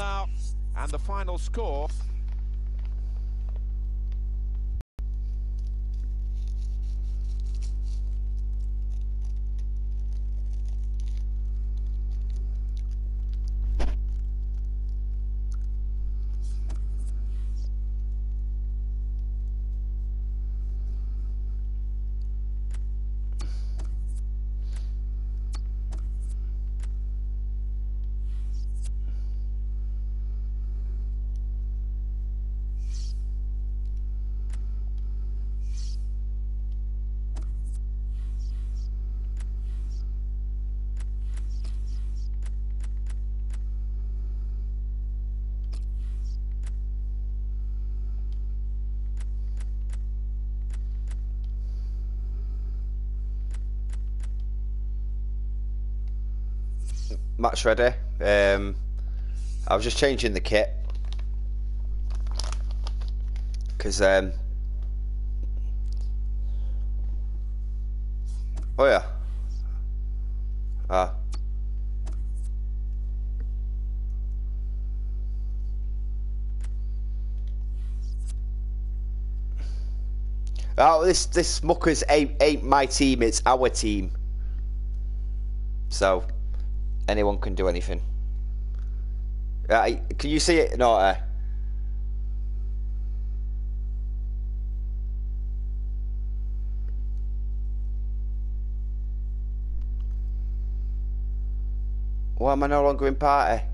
now, and the final score match ready. Um, I was just changing the kit because um, oh yeah, ah. Oh, this this muckers ain't ain't my team. It's our team. So anyone can do anything. Uh, can you see it? No. Uh, why am I no longer in party?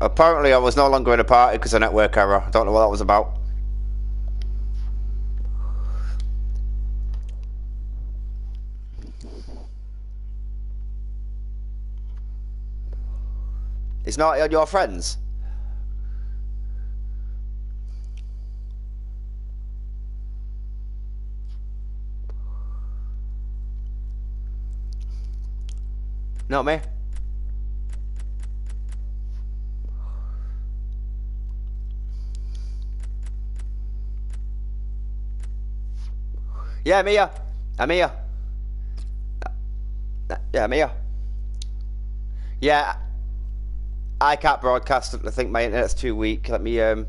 Apparently, I was no longer in a party because of network error. I don't know what that was about. It's not on your friends. Not me. Yeah, I'm here. I'm here. Yeah, I'm here. Yeah, I can't broadcast. I think my internet's too weak. Let me um.